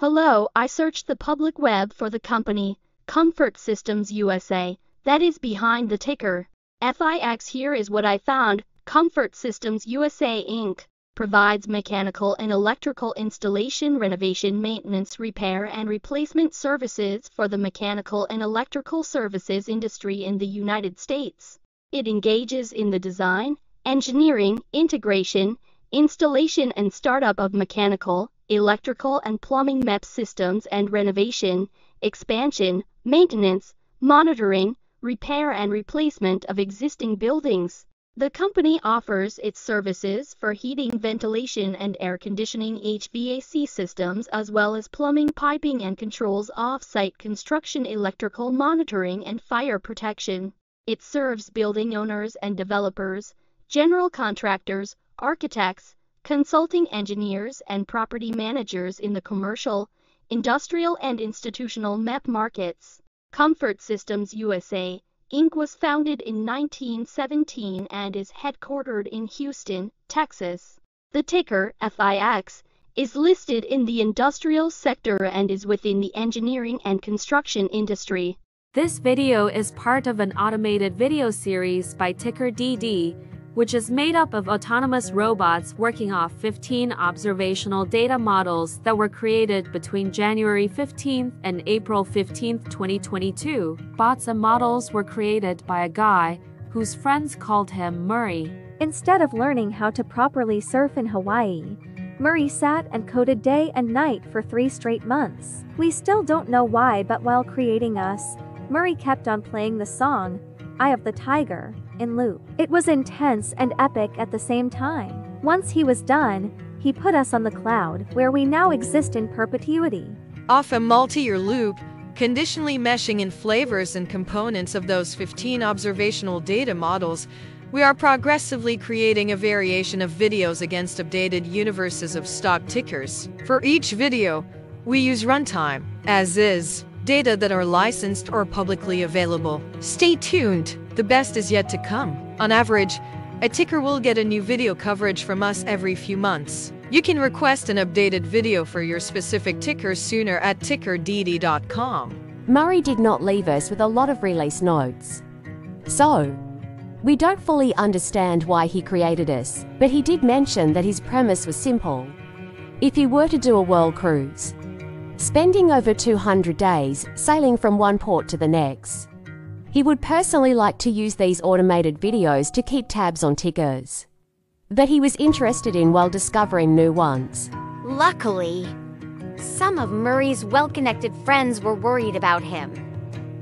Hello, I searched the public web for the company, Comfort Systems USA, that is behind the ticker. FIX here is what I found. Comfort Systems USA Inc. provides mechanical and electrical installation, renovation, maintenance, repair, and replacement services for the mechanical and electrical services industry in the United States. It engages in the design, engineering, integration, installation, and startup of mechanical, electrical, and plumbing MEP systems and renovation, expansion, maintenance, monitoring, repair, and replacement of existing buildings. The company offers its services for heating, ventilation, and air conditioning HVAC systems as well as plumbing, piping, and controls off-site construction, electrical monitoring, and fire protection. It serves building owners and developers, general contractors, architects, consulting engineers, and property managers in the commercial, industrial, and institutional MEP markets. Comfort Systems USA Inc. was founded in 1917 and is headquartered in Houston, Texas. The ticker, FIX, is listed in the industrial sector and is within the engineering and construction industry. This video is part of an automated video series by Ticker DD, which is made up of autonomous robots working off 15 observational data models that were created between January 15 and April 15, 2022. Bots and models were created by a guy whose friends called him Murray. Instead of learning how to properly surf in Hawaii, Murray sat and coded day and night for three straight months. We still don't know why, but while creating us, Murray kept on playing the song, Eye of the Tiger, in loop. It was intense and epic at the same time. Once he was done, he put us on the cloud, where we now exist in perpetuity. Off a multi-year loop, conditionally meshing in flavors and components of those 15 observational data models, we are progressively creating a variation of videos against updated universes of stock tickers. For each video, we use runtime, as is, data that are licensed or publicly available. Stay tuned, the best is yet to come. On average, a ticker will get a new video coverage from us every few months. You can request an updated video for your specific ticker sooner at tickerdd.com. Murray did not leave us with a lot of release notes. So, we don't fully understand why he created us, but he did mention that his premise was simple. If you were to do a world cruise, spending over 200 days sailing from one port to the next, he would personally like to use these automated videos to keep tabs on tickers that he was interested in while discovering new ones. Luckily, some of Murray's well connected friends were worried about him.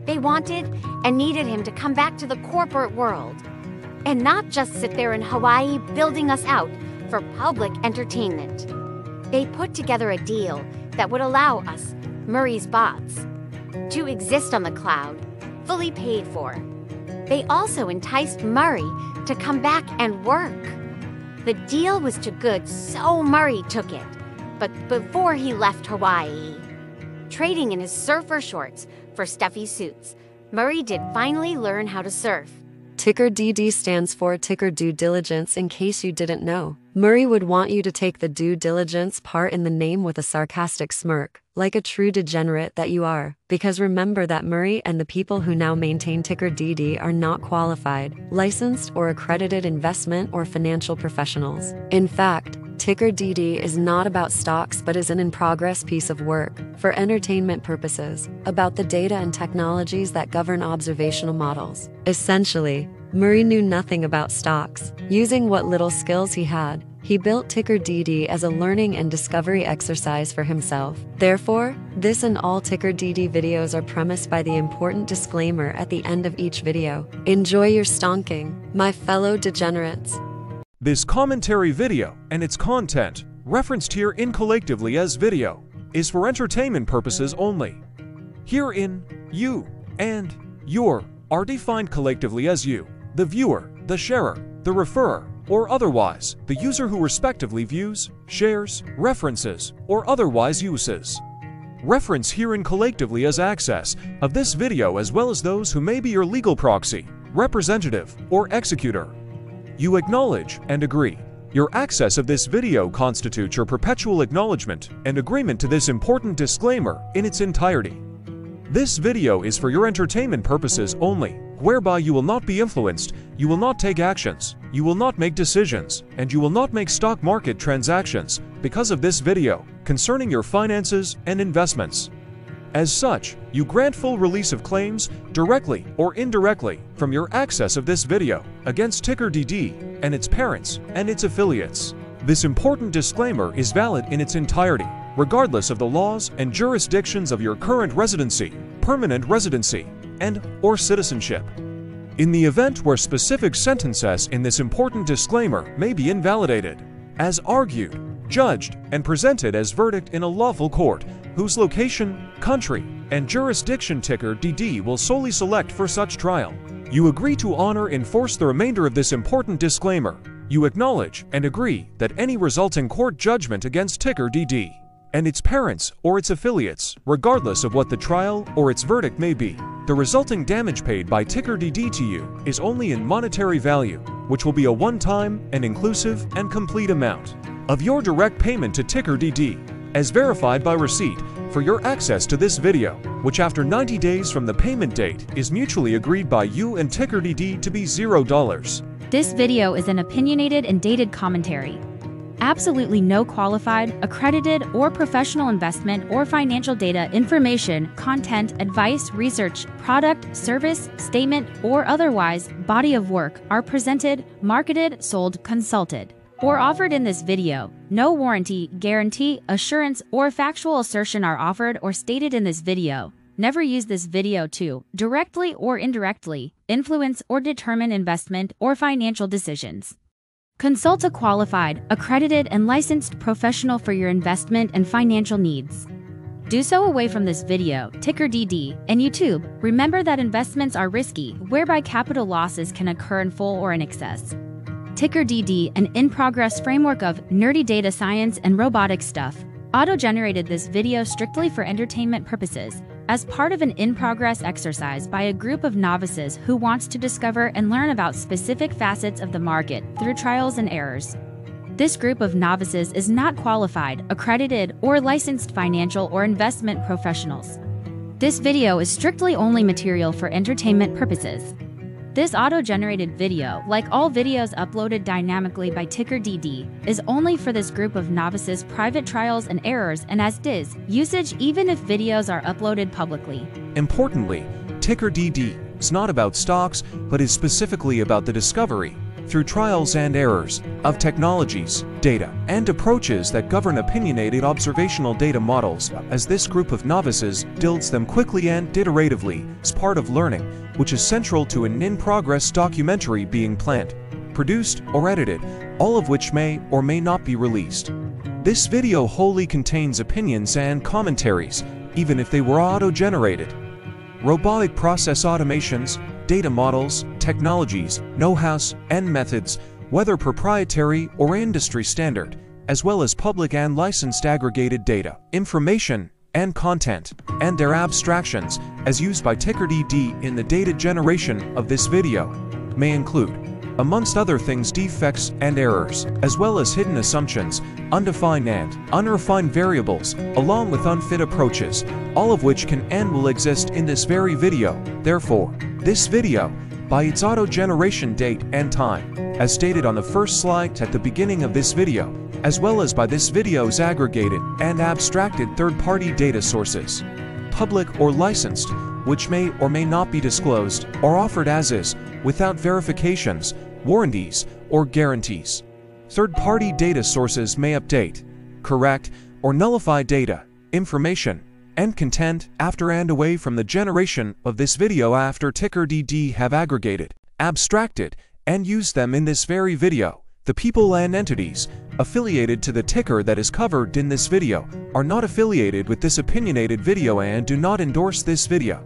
They wanted and needed him to come back to the corporate world and not just sit there in Hawaii building us out for public entertainment. They put together a deal that would allow us, Murray's bots, to exist on the cloud fully paid for. They also enticed Murray to come back and work. The deal was too good, so Murray took it. But before he left Hawaii, trading in his surfer shorts for stuffy suits, Murray did finally learn how to surf. Ticker DD stands for Ticker Due Diligence in case you didn't know. Murray would want you to take the due diligence part in the name with a sarcastic smirk, like a true degenerate that you are. Because remember that Murray and the people who now maintain Ticker DD are not qualified, licensed, or accredited investment or financial professionals. In fact, Ticker DD is not about stocks but is an in progress piece of work, for entertainment purposes, about the data and technologies that govern observational models. Essentially, Murray knew nothing about stocks. Using what little skills he had, he built Ticker DD as a learning and discovery exercise for himself. Therefore, this and all Ticker DD videos are premised by the important disclaimer at the end of each video. Enjoy your stonking, my fellow degenerates. This commentary video and its content, referenced here in collectively as video, is for entertainment purposes only. Herein, you and your are defined collectively as you, the viewer, the sharer, the referrer, or otherwise, the user who respectively views, shares, references, or otherwise uses. Reference herein collectively as access of this video as well as those who may be your legal proxy, representative, or executor. You acknowledge and agree Your access of this video constitutes your perpetual acknowledgement and agreement to this important disclaimer in its entirety. This video is for your entertainment purposes only, whereby you will not be influenced, you will not take actions, you will not make decisions, and you will not make stock market transactions because of this video concerning your finances and investments. As such, you grant full release of claims, directly or indirectly, from your access of this video against Ticker DD and its parents and its affiliates. This important disclaimer is valid in its entirety, regardless of the laws and jurisdictions of your current residency, permanent residency, and or citizenship. In the event where specific sentences in this important disclaimer may be invalidated, as argued, judged, and presented as verdict in a lawful court, whose location, country, and jurisdiction ticker DD will solely select for such trial. You agree to honor and enforce the remainder of this important disclaimer. You acknowledge and agree that any resulting court judgment against ticker DD and its parents or its affiliates, regardless of what the trial or its verdict may be, the resulting damage paid by ticker DD to you is only in monetary value, which will be a one-time and inclusive and complete amount of your direct payment to ticker DD as verified by receipt for your access to this video, which after 90 days from the payment date is mutually agreed by you and TickerDD to be $0. This video is an opinionated and dated commentary. Absolutely no qualified, accredited, or professional investment or financial data, information, content, advice, research, product, service, statement, or otherwise body of work are presented, marketed, sold, consulted or offered in this video. No warranty, guarantee, assurance, or factual assertion are offered or stated in this video. Never use this video to, directly or indirectly, influence or determine investment or financial decisions. Consult a qualified, accredited, and licensed professional for your investment and financial needs. Do so away from this video, ticker DD, and YouTube. Remember that investments are risky, whereby capital losses can occur in full or in excess. Ticker DD, an in-progress framework of nerdy data science and robotic stuff, auto-generated this video strictly for entertainment purposes, as part of an in-progress exercise by a group of novices who wants to discover and learn about specific facets of the market through trials and errors. This group of novices is not qualified, accredited, or licensed financial or investment professionals. This video is strictly only material for entertainment purposes. This auto-generated video, like all videos uploaded dynamically by TickerDD, is only for this group of novices private trials and errors and as DIS usage even if videos are uploaded publicly. Importantly, TickerDD is not about stocks, but is specifically about the discovery, through trials and errors, of technologies, data, and approaches that govern opinionated observational data models, as this group of novices builds them quickly and iteratively as part of learning, which is central to an in-progress documentary being planned, produced, or edited, all of which may or may not be released. This video wholly contains opinions and commentaries, even if they were auto-generated. Robotic process automations, data models, technologies, know-hows, and methods, whether proprietary or industry standard, as well as public and licensed aggregated data, information, and content, and their abstractions, as used by TickerDD in the data generation of this video, may include, amongst other things defects and errors, as well as hidden assumptions, undefined and unrefined variables, along with unfit approaches, all of which can and will exist in this very video. Therefore, this video, by its auto-generation date and time, as stated on the first slide at the beginning of this video, as well as by this video's aggregated and abstracted third-party data sources, public or licensed, which may or may not be disclosed or offered as is, without verifications, warranties, or guarantees. Third-party data sources may update, correct, or nullify data, information, and content after and away from the generation of this video after TickerDD have aggregated, abstracted, and used them in this very video. The people and entities affiliated to the ticker that is covered in this video are not affiliated with this opinionated video and do not endorse this video.